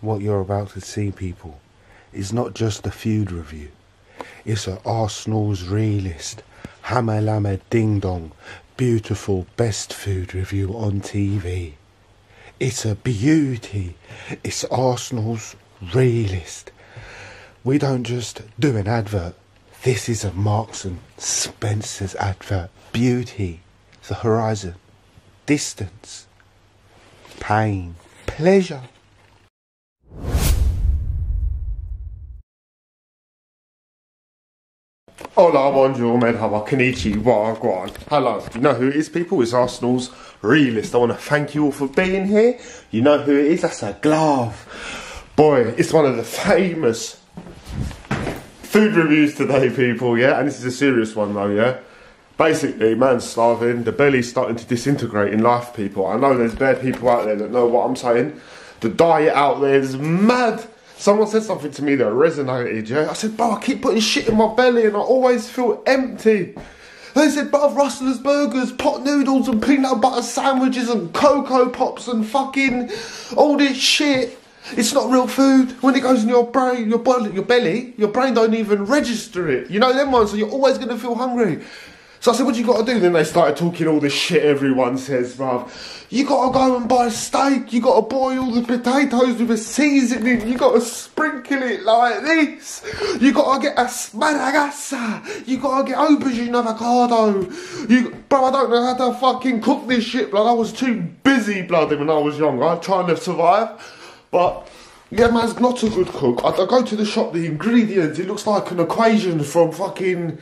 What you're about to see, people, is not just a food review. It's a Arsenal's realist, hammer lammer ding dong, beautiful best food review on TV. It's a beauty. It's Arsenal's realist. We don't just do an advert. This is a Marks and Spencer's advert. Beauty, the horizon, distance, pain, pleasure. Hola, bonjour, merhaba, konnichi, wagwan. Hello. You know who it is, people? It's Arsenal's realist. I want to thank you all for being here. You know who it is? That's a glove. Boy, it's one of the famous food reviews today, people, yeah? And this is a serious one, though, yeah? Basically, man's starving, the belly's starting to disintegrate in life, people. I know there's bad people out there that know what I'm saying. The diet out there is mad. Someone said something to me that resonated, yeah? I said, bro, I keep putting shit in my belly and I always feel empty. They said, bro, Rustler's burgers, pot noodles and peanut butter sandwiches and cocoa pops and fucking all this shit. It's not real food. When it goes in your brain, your body, your belly, your brain don't even register it. You know them ones, so you're always gonna feel hungry. So I said, what you got to do? Then they started talking all this shit everyone says, bruv. You got to go and buy steak. You got to boil the potatoes with a seasoning. You got to sprinkle it like this. You got to get a sparagassa. You got to get aubergine avocado. You, bro, I don't know how to fucking cook this shit, blood. I was too busy, blood, when I was young. I'm trying to survive. But yeah, man's not a good cook. I, I go to the shop, the ingredients, it looks like an equation from fucking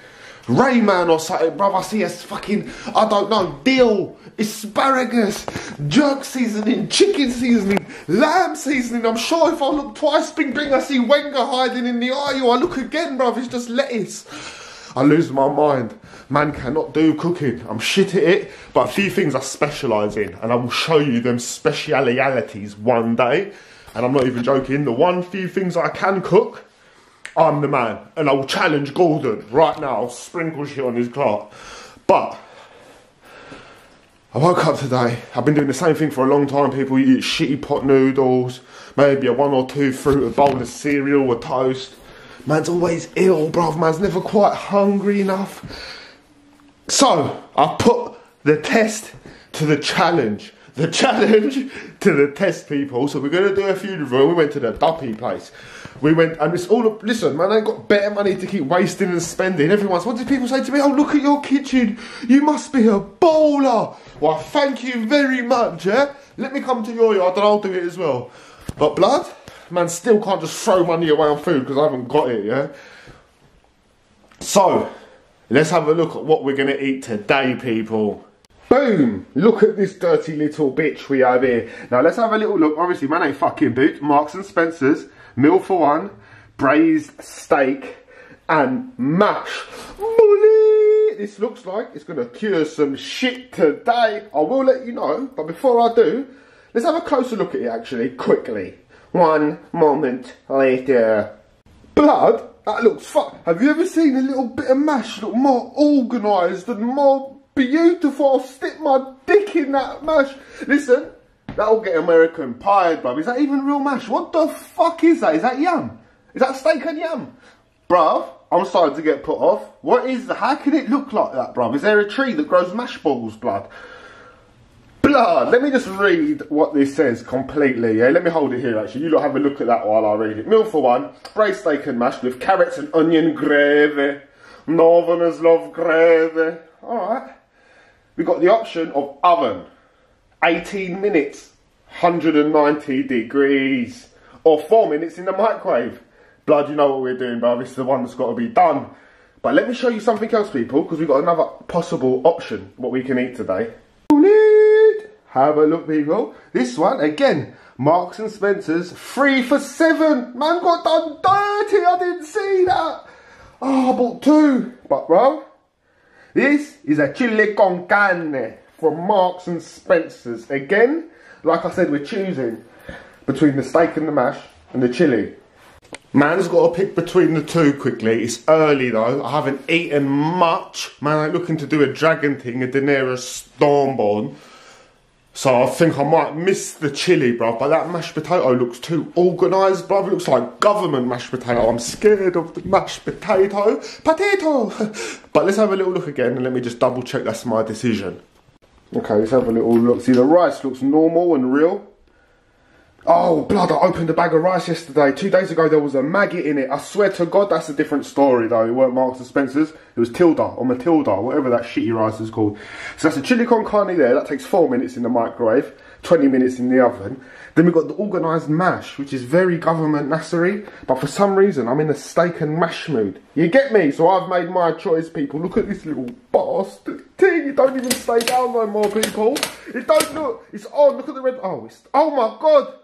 Rayman or something, bruv. I see a fucking, I don't know, dill, asparagus, jerk seasoning, chicken seasoning, lamb seasoning. I'm sure if I look twice, bing bing, I see Wenger hiding in the aisle. I look again, bruv, it's just lettuce. I lose my mind. Man cannot do cooking. I'm shit at it, but a few things I specialise in, and I will show you them specialities one day. And I'm not even joking. The one few things I can cook, I'm the man. And I will challenge Gordon right now, sprinkle shit on his clock. But I woke up today. I've been doing the same thing for a long time. People eat shitty pot noodles, maybe a one or two fruit, a bowl of cereal, a toast. Man's always ill, bruv. Man's never quite hungry enough. So I put the test to the challenge. The challenge to the test, people. So we're gonna do a review. We went to the Duppy place. We went, and it's all. Listen, man, I got better money to keep wasting and spending. Everyone's. What did people say to me? Oh, look at your kitchen. You must be a bowler. Well, thank you very much. Yeah. Let me come to your yard and I'll do it as well. But blood, man, still can't just throw money away on food because I haven't got it. Yeah. So, let's have a look at what we're gonna eat today, people. Boom! Look at this dirty little bitch we have here. Now let's have a little look. Obviously, man ain't fucking boot. Marks and Spencer's meal for one, braised steak, and mash. Bully! This looks like it's to cure some shit today. I will let you know, but before I do, let's have a closer look at it actually, quickly. One moment later. Blood? That looks fuck. Have you ever seen a little bit of mash look more organised and more beautiful? I'll stick my dick in that mash. Listen, That'll get American pie, bruv. Is that even real mash? What the fuck is that? Is that yam? Is that steak and yam? Bruv, I'm starting to get put off. What is? How can it look like that, bruv? Is there a tree that grows mash balls, blood? Blood. Let me just read what this says completely, yeah? Let me hold it here, actually. You lot have a look at that while I read it. Meal for one, braised steak and mash with carrots and onion gravy. Northerners love gravy. Alright. We've got the option of oven. 18 minutes, 190 degrees, or 4 minutes in the microwave. Blood, you know what we're doing, bro. This is the one that's got to be done. But let me show you something else, people, because we've got another possible option, what we can eat today. Have a look, people. This one, again, Marks and Spencer's, three for seven. Man got done dirty, I didn't see that. Oh, I bought two. But, bro, this is a chili con carne from Marks and Spencer's. Again, like I said, we're choosing between the steak and the mash and the chili. Man's got to pick between the two quickly. It's early though. I haven't eaten much. Man, I'm looking to do a dragon thing, a Daenerys Stormborn. So I think I might miss the chili, bruv. But that mashed potato looks too organised, bruv. It looks like government mashed potato. I'm scared of the mashed potato. Potato! but let's have a little look again and let me just double check that's my decision. Okay, let's have a little look. See, the rice looks normal and real. Oh, blood, I opened a bag of rice yesterday. Two days ago, there was a maggot in it. I swear to God, that's a different story, though. It weren't Marks and Spencer's. It was Tilda, or Matilda, whatever that shitty rice is called. So that's a chili con carne there. That takes four minutes in the microwave, 20 minutes in the oven. Then we've got the organised mash, which is very government nassery. But for some reason, I'm in a steak and mash mood. You get me? So I've made my choice, people. Look at this little bastard thing. It don't even stay down no more, people. It don't look. It's on. Look at the red. Oh, it's. Oh my God.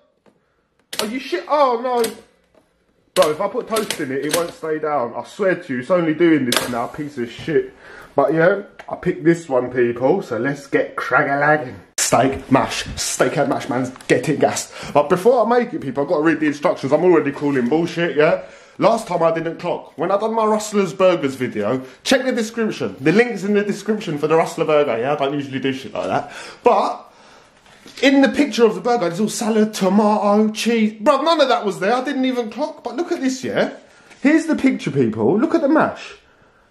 Are you shit? Oh no. Bro, if I put toast in it, it won't stay down. I swear to you, it's only doing this now, piece of shit. But yeah, I picked this one, people, so let's get crag-a-lagging. Steak, mash, steak and mash, man's getting gassed. But before I make it, people, I've got to read the instructions. I'm already calling bullshit, yeah? Last time I didn't clock. When I done my Rustler's Burgers video, check the description. The link's in the description for the Rustler Burger, yeah? I don't usually do shit like that. But in the picture of the burger, there's all salad, tomato, cheese. Bro, none of that was there. I didn't even clock. But look at this, yeah? Here's the picture, people. Look at the mash.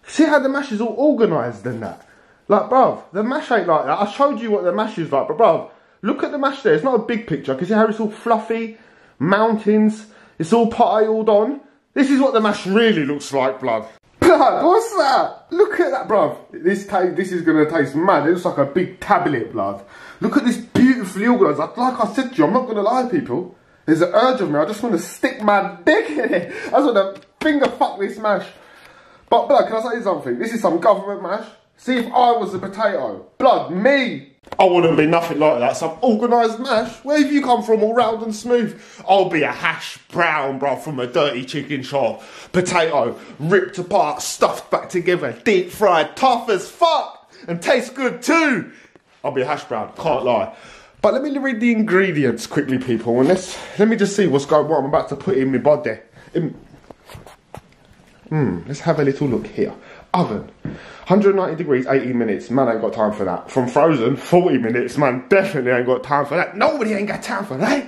See how the mash is all organised and that? Like, bruv, the mash ain't like that. I showed you what the mash is like, but bruv, look at the mash there. It's not a big picture. Can see how it's all fluffy? Mountains. It's all piled on. This is what the mash really looks like, blood. What's that? Look at that, bruv. This, this is to taste mad. It looks like a big tablet, blood. Look at this beautifully organised. Like I said to you, I'm not to lie, people. There's an urge of me. I just want to stick my dick in it. I just want to finger fuck this mash. But blood, can I say something? This is some government mash. See if I was a potato. Blood, me. I wouldn't be nothing like that. Some organised mash. Where have you come from, all round and smooth? I'll be a hash brown, bro, from a dirty chicken shop. Potato, ripped apart, stuffed back together, deep fried, tough as fuck, and tastes good too. I'll be a hash brown, can't lie. But let me read the ingredients quickly, people, and let's let me just see what's going what I'm about to put in my body. Hmm, let's have a little look here. Oven, 190 degrees, 18 minutes. Man, ain't got time for that. From frozen, 40 minutes. Man, definitely ain't got time for that. Nobody ain't got time for that.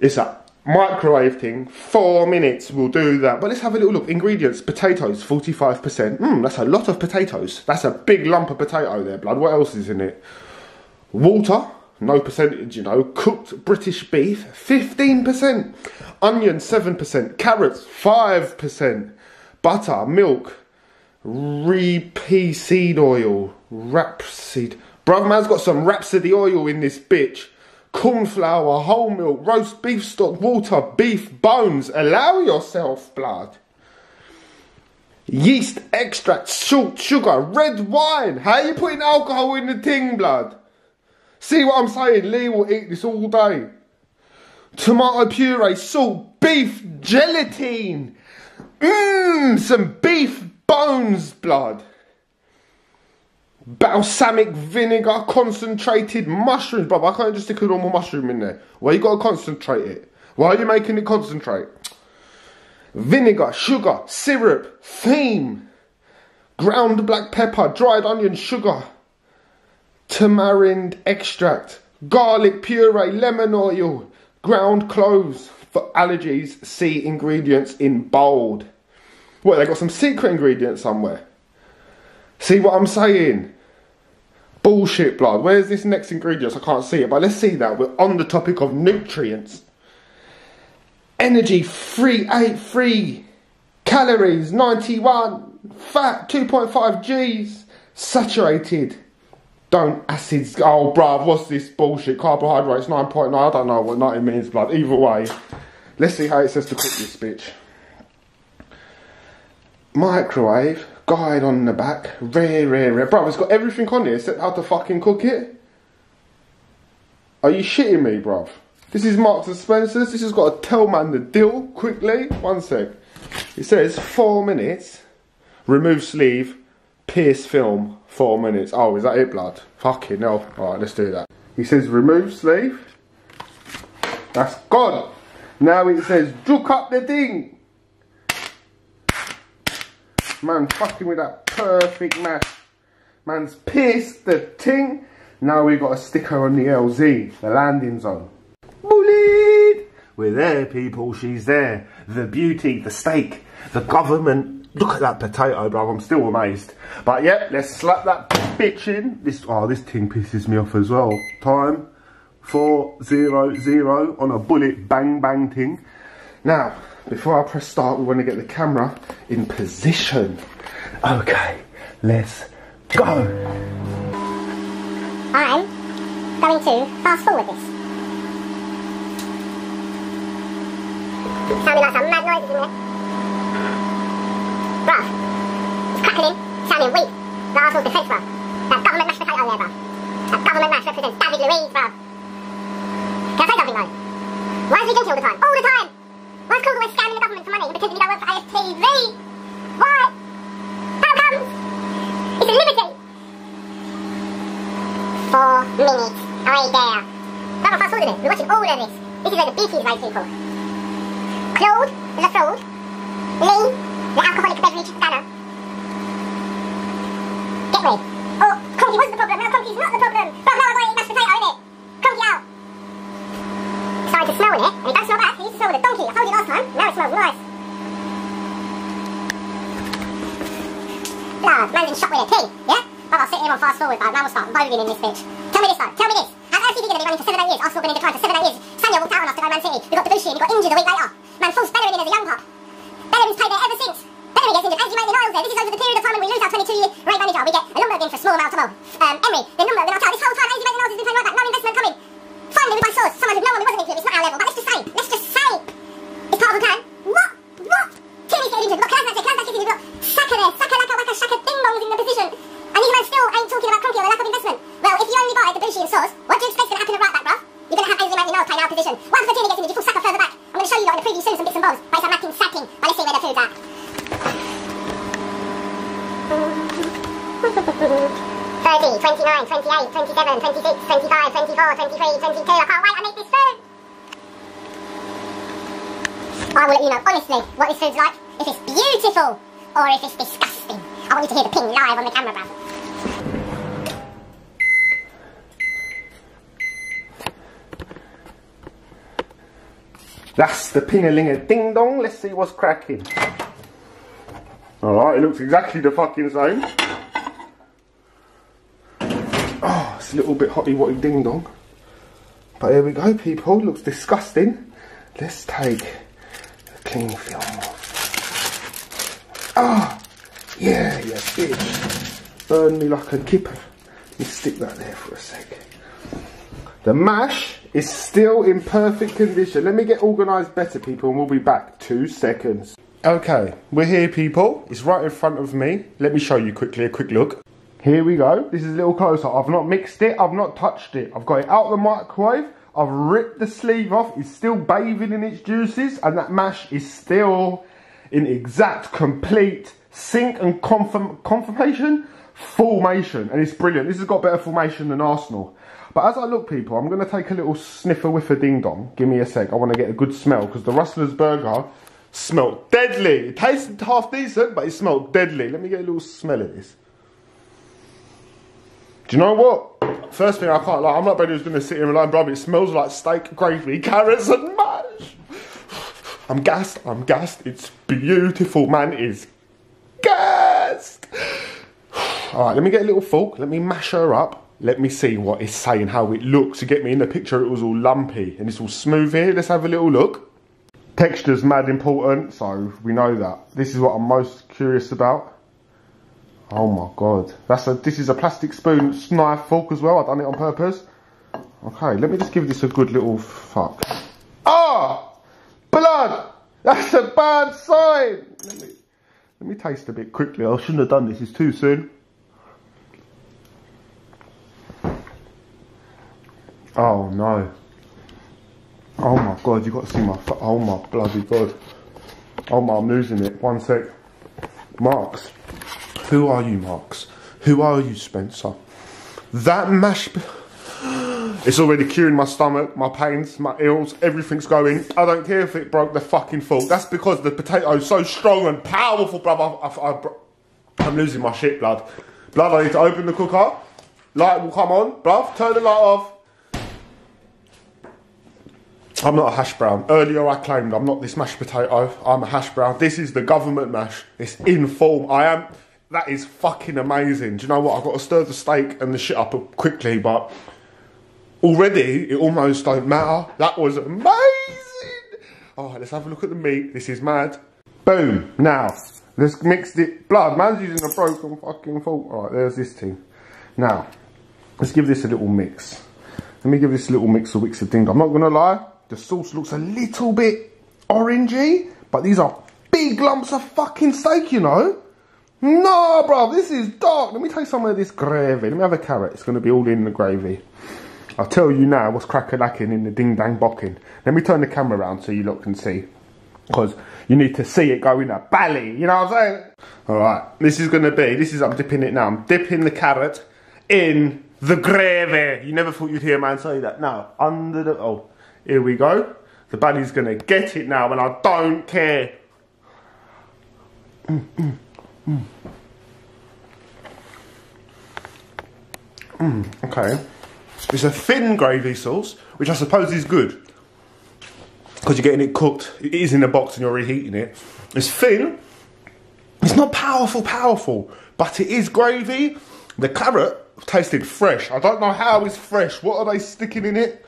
It's a microwave thing, four minutes will do that. But let's have a little look. Ingredients, potatoes, 45%. Mmm, that's a lot of potatoes. That's a big lump of potato there, blood. What else is in it? Water, no percentage, you know. Cooked British beef, 15%. Onion, 7%. Carrots, 5%. Butter, milk, re seed oil, rapeseed. Brother man's got some rhapsody oil in this bitch corn flour, whole milk, roast beef stock, water, beef bones. Allow yourself, blood. Yeast extract, salt, sugar, red wine. How you putting alcohol in the thing, blood? See what I'm saying? Lee will eat this all day. Tomato puree, salt, beef, gelatine. Mmm, some beef bones, blood balsamic vinegar, concentrated mushrooms. Bro, I can't just stick a normal mushroom in there. Why you gotta concentrate it? Why are you making it concentrate? Vinegar, sugar, syrup, theme, ground black pepper, dried onion, sugar, tamarind extract, garlic puree, lemon oil, ground cloves. For allergies, see ingredients in bold. What, they got some secret ingredient somewhere? See what I'm saying? Bullshit, blood. Where's this next ingredients? I can't see it, but let's see that. We're on the topic of nutrients. Energy, free, 8 free. Calories, 91. Fat, 2.5 Gs. Saturated. Don't acids. Oh, bruv, what's this bullshit? Carbohydrates, 9.9. I don't know what 90 means, blood. Either way, let's see how it says to cook this bitch. Microwave guide on the back. Rare, rare, rare. Bro, it's got everything on it except how to fucking cook it. Are you shitting me, bruv? This is Marks and Spencer's. This has got to tell man the deal quickly. One sec. It says four minutes. Remove sleeve. Pierce film. Four minutes. Oh, is that it, blood? Fucking hell. Alright, let's do that. He says remove sleeve. That's gone. Now it says juke up the thing. Man fucking with that perfect mash. Man's pierced the ting. Now we've got a sticker on the LZ, the landing zone. Bullied! We're there, people. She's there. The beauty, the steak, the government. Look at that potato, bro. I'm still amazed. But yeah, let's slap that bitch in. This oh, this ting pisses me off as well. Time four zero zero on a bullet bang bang ting. Now, before I press start, we want to get the camera in position. Okay, let's go. I'm going to fast forward this. Sounding like some mad noises in there. Bruh, it's crackling, sounding weak. The arsehole's defence, bruh. That government mashed potato there, bruh. That government mash represents David Luiz, bruh. Can I say something though? Why is he guilty all the time? All the time! Why is Cool scamming the government for money because we don't work for AFTV? Why? How comes? It's a liberty! Four minutes. Oh, right there. Grab a fast forward. We're watching all of this. This is where the is, right, people. Claude, the fraud. Lee, the alcoholic beverage banner. Get me. Oh, Conky was the problem. Now Conky's not the problem. But now I got to eat mashed potato, innit? Conky out. Starting to smell in it, and it does smell bad. It used to smell with a donkey. I told you last time. Now it smells nice. Blood, tea, yeah? Well, I'll sit here on fast forward, but now we'll start voguing in this bitch. Tell me this though, tell me this. Has LCD going to be running for seven, eight years? Arsenal been in decline for seven, eight years. Samuel walked out on us to go Man City. We got Debuchy and he got injured a week later. Man forced Bellerin in as a young pup. Bellerin's played there ever since. Bellerin gets injured. Angie Maitland-Niles there. This is over the period of time when we lose our 22-year great manager. We get a Ljungberg in for a small amount of well, um, Emery, then Ljungberg, then Arteta. This whole time, Angie Maitland-Niles has been playing right back. No investment coming. Finally, we buy Soares. Someone who no one wasn't into it. It's not our level. But let's just say, let's just say, it's part of the plan. What? What? Tierney's getting injured. We've got Kolasinac there. Kolasinac gets injured. We've got Saka there. Saka, Laka, Waka, Shaka, Ding Dong's in the position. And these men still ain't talking about Kroenke or the lack of investment. Well, if you only buy Debuchy and Soares, what do you expect to happen at right back, bruv? You're going to have Ainsley Maitland-Niles playing our position. Once the Tierney gets injured, you pull Saka further back. I'm going to show you lot in the preview soon some bits and bobs. But it's a mapping sacking. But let's see where the food's at. 30, 29, 28, 27, 26, 25, 24, 23, 22. I can't wait, I this food! I will let you know honestly what this food's like, if it's beautiful or if it's disgusting. I want you to hear the ping live on the camera, bruv. That's the ping-a-ling-a ding-dong. Let's see what's cracking. Alright, it looks exactly the fucking same. Oh, it's a little bit hotty-wotty ding-dong. But here we go, people. Looks disgusting. Let's take the cling film off. Ah, yeah, yeah, bitch. Burn me like a kipper. Let me stick that there for a sec. The mash is still in perfect condition. Let me get organised better, people, and we'll be back. Two seconds. Okay, we're here, people. It's right in front of me. Let me show you quickly a quick look. Here we go. This is a little closer. I've not mixed it. I've not touched it. I've got it out the microwave. I've ripped the sleeve off. It's still bathing in its juices, and that mash is still in exact, complete sync and confirm confirmation formation, and it's brilliant. This has got better formation than Arsenal. But as I look, people, I'm going to take a little sniffer with a ding dong. Give me a sec. I want to get a good smell because the Rustler's burger smelled deadly. It tasted half decent, but it smelled deadly. Let me get a little smell of this. Do you know what? First thing I can't lie, I'm not ready who's to sit here and lie, bro. It smells like steak, gravy, carrots, and mash. I'm gassed. I'm gassed. It's beautiful, man. It's gassed. All right, let me get a little fork. Let me mash her up. Let me see what it's saying, how it looks. To get me in the picture, it was all lumpy and it's all smooth here. Let's have a little look. Texture's mad important, so we know that. This is what I'm most curious about. Oh my god. That's a this is a plastic spoon knife fork as well. I've done it on purpose. Okay, let me just give this a good little fuck. Ah! Blood! That's a bad sign! Let me, let me taste a bit quickly. I shouldn't have done this, it's too soon. Oh no. Oh my god, you got to see my, oh my bloody god. Oh my, I'm losing it. One sec. Marks. Who are you, Marks? Who are you, Spencer? That mash. It's already curing my stomach, my pains, my ills, everything's going. I don't care if it broke the fucking fork. That's because the potato's so strong and powerful, brother. I, I'm losing my shit, blood. Blood, I need to open the cooker, Light will come on, bruv. Turn the light off. I'm not a hash brown. Earlier I claimed I'm not this mashed potato. I'm a hash brown. This is the government mash. It's in form. I am. That is fucking amazing. Do you know what? I've got to stir the steak and the shit up quickly, but already it almost don't matter. That was amazing. Right, let's have a look at the meat. This is mad. Boom. Now, let's mix it. Blood, man's using a broken fucking fork. All right, there's this thing. Now, let's give this a little mix. Let me give this a little mix of of Ding. I'm not going to lie. The sauce looks a little bit orangey, but these are big lumps of fucking steak, you know. No, bro, this is dark. Let me take some of this gravy. Let me have a carrot. It's going to be all in the gravy. I'll tell you now what's crack-a-lacking in the ding-dang bocking. Let me turn the camera around so you look and see. Because you need to see it go in a belly. You know what I'm saying? All right, this is going to be, this is, I'm dipping it now. I'm dipping the carrot in the gravy. You never thought you'd hear a man say that. Now, under the, oh, here we go. The belly's gonna get it now and I don't care. Mm, mm, mm. Mm, okay. It's a thin gravy sauce, which I suppose is good. Because you're getting it cooked. It is in a box and you're reheating it. It's thin. It's not powerful, powerful. But it is gravy. The carrot tasted fresh. I don't know how it's fresh. What are they sticking in it?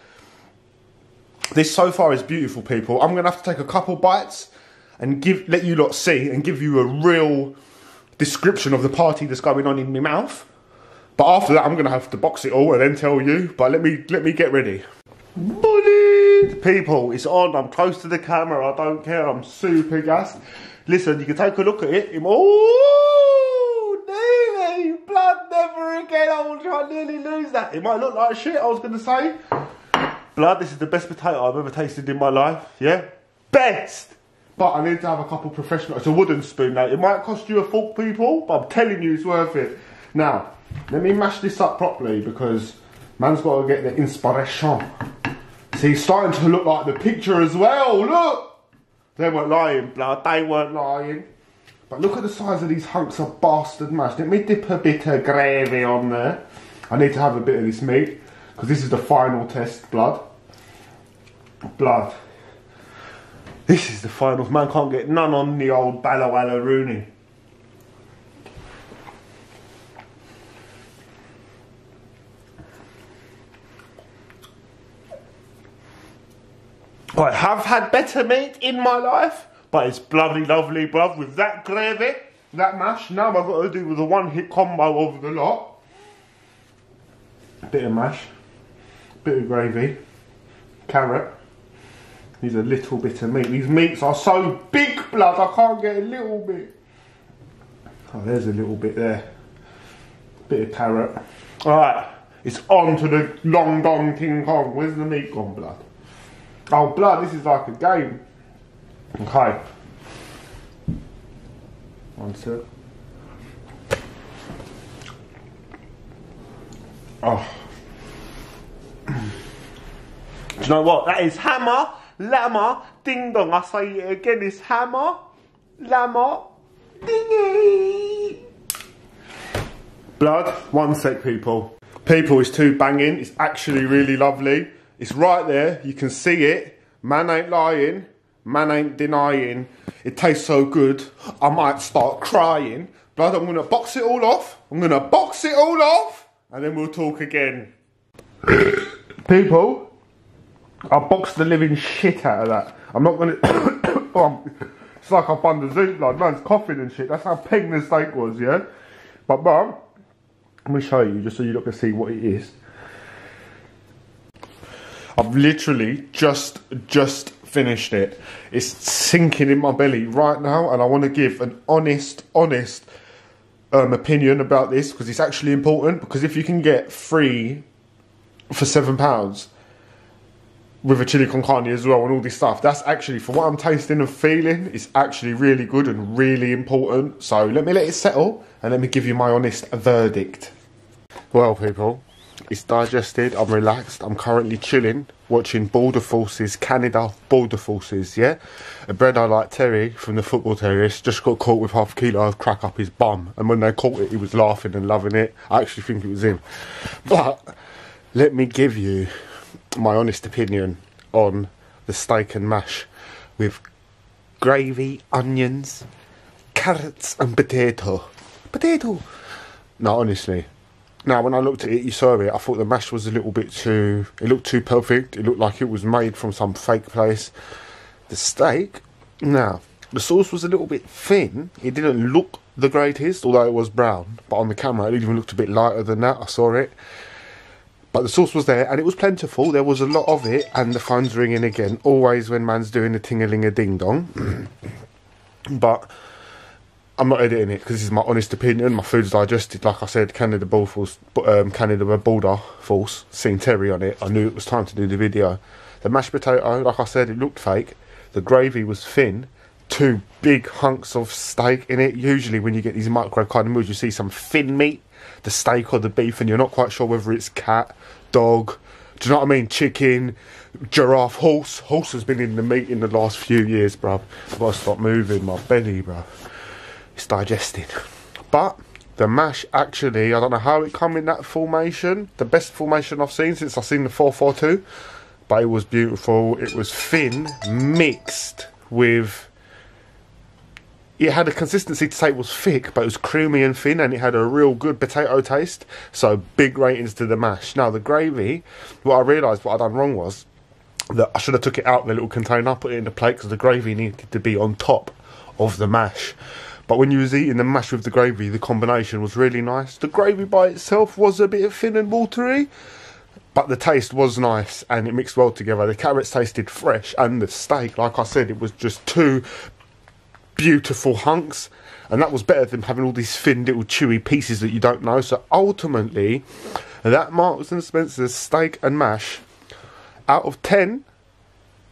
This so far is beautiful, people. I'm going to have to take a couple bites and give let you lot see and give you a real description of the party that's going on in my mouth. But after that, I'm going to have to box it all and then tell you. But let me let me get ready. Bullied! People, it's on. I'm close to the camera. I don't care. I'm super gassed. Listen, you can take a look at it. Oh, Davey! Blood never again. I will try nearly lose that. It might look like shit, I was going to say. Blood, this is the best potato I've ever tasted in my life. Yeah? Best! But I need to have a couple professional. It's a wooden spoon now. It might cost you a fork, people, but I'm telling you it's worth it. Now, let me mash this up properly because man's got to get the inspiration. See, starting to look like the picture as well. Look! They weren't lying, blood. They weren't lying. But look at the size of these hunks of bastard mash. Let me dip a bit of gravy on there. I need to have a bit of this meat because this is the final test, blood blood. This is the finals. Man can't get none on the old Ballawalla Rooney. I have had better meat in my life, but it's bloody lovely, bruv, with that gravy, that mash. Now I've got to do with the one hit combo of the lot. Bit of mash, bit of gravy, carrot, Needs a little bit of meat. These meats are so big, blood, I can't get a little bit. Oh, there's a little bit there. Bit of carrot. Alright, it's on to the long don King Kong. Where's the meat gone, blood? Oh, blood, this is like a game. Okay. One sec. Oh. Do you know what? That is hammer Llama, ding dong. I say it again, it's hammer, llama, dingy. Blood, one sec people. People, it's too banging. It's actually really lovely. It's right there. You can see it. Man ain't lying. Man ain't denying. It tastes so good. I might start crying. Blood, I'm going to box it all off. I'm going to box it all off. And then we'll talk again. People, I boxed the living shit out of that. I'm not gonna. oh, it's like I found the zoot blood. Man's coughing and shit. That's how pink the steak was, yeah. But but let me show you just so you look and see what it is. I've literally just just finished it. It's sinking in my belly right now, and I want to give an honest, honest um, opinion about this because it's actually important. Because if you can get free for seven pounds with a chili con carne as well and all this stuff. That's actually, for what I'm tasting and feeling, it's actually really good and really important. So let me let it settle and let me give you my honest verdict. Well, people, it's digested. I'm relaxed. I'm currently chilling. watching Border Forces, Canada Border Forces, yeah? A bred I like Terry from the Football Terrorists just got caught with half a kilo of crack up his bum. And when they caught it, he was laughing and loving it. I actually think it was him. But let me give you my honest opinion on the steak and mash with gravy, onions, carrots, and potato. Potato! No, honestly. Now, when I looked at it, you saw it, I thought the mash was a little bit too. It looked too perfect. It looked like it was made from some fake place. The steak, now, the sauce was a little bit thin. It didn't look the greatest, although it was brown. But on the camera, it even looked a bit lighter than that. I saw it. But the sauce was there and it was plentiful. There was a lot of it, and the phone's ringing again. Always when man's doing a ting a ling a ding dong. but I'm not editing it because this is my honest opinion. My food's digested. Like I said, Canada Ball Force, um, Canada Border Force, seen Terry on it. I knew it was time to do the video. The mashed potato, like I said, it looked fake. The gravy was thin. Two big hunks of steak in it. Usually, when you get these micro kind of meals, you see some thin meat, the steak or the beef, and you're not quite sure whether it's cat, dog, do you know what I mean? Chicken, giraffe, horse. Horse has been in the meat in the last few years, bruv. I've got to stop moving my belly, bruv it's digesting. But the mash actually, I don't know how it come in that formation. The best formation I've seen since I've seen the 442. But it was beautiful. It was thin, mixed with. It had a consistency to say it was thick, but it was creamy and thin, and it had a real good potato taste. So big ratings to the mash. Now the gravy, what I realised what I'd done wrong was that I should have took it out of the little container, put it in the plate because the gravy needed to be on top of the mash. But when you was eating the mash with the gravy, the combination was really nice. The gravy by itself was a bit thin and watery, but the taste was nice and it mixed well together. The carrots tasted fresh, and the steak, like I said, it was just two beautiful hunks, and that was better than having all these thin little chewy pieces that you don't know. So ultimately, that Marks and Spencer's steak and mash out of ten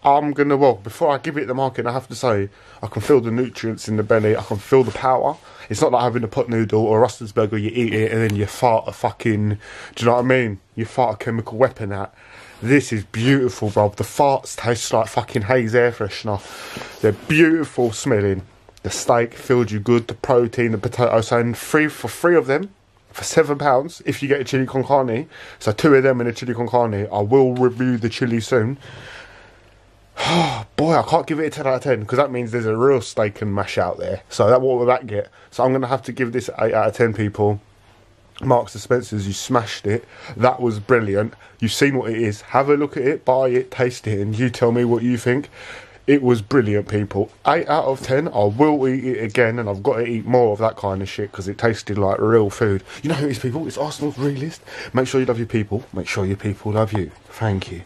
I'm gonna well before I give it the marking, I have to say I can feel the nutrients in the belly. I can feel the power. It's not like having a pot noodle or a burger. You eat it and then you fart a fucking. Do you know what I mean? You fart a chemical weapon out. This is beautiful, bro. The farts taste like fucking haze air freshener. They're beautiful smelling. The steak filled you good. The protein, the potato. So in three for three of them, for seven pounds if you get a chili con carne. So two of them and a chili con carne. I will review the chili soon. Boy, I can't give it a 10 out of 10 because that means there's a real steak and mash out there. So that what will that get? So I'm going to have to give this 8 out of 10 people. Marks and Spencer's, you smashed it. That was brilliant. You've seen what it is. Have a look at it, buy it, taste it, and you tell me what you think. It was brilliant, people. 8 out of 10. I will eat it again, and I've got to eat more of that kind of shit because it tasted like real food. You know who it is, people? It's Arsenal's realist. Make sure you love your people. Make sure your people love you. Thank you.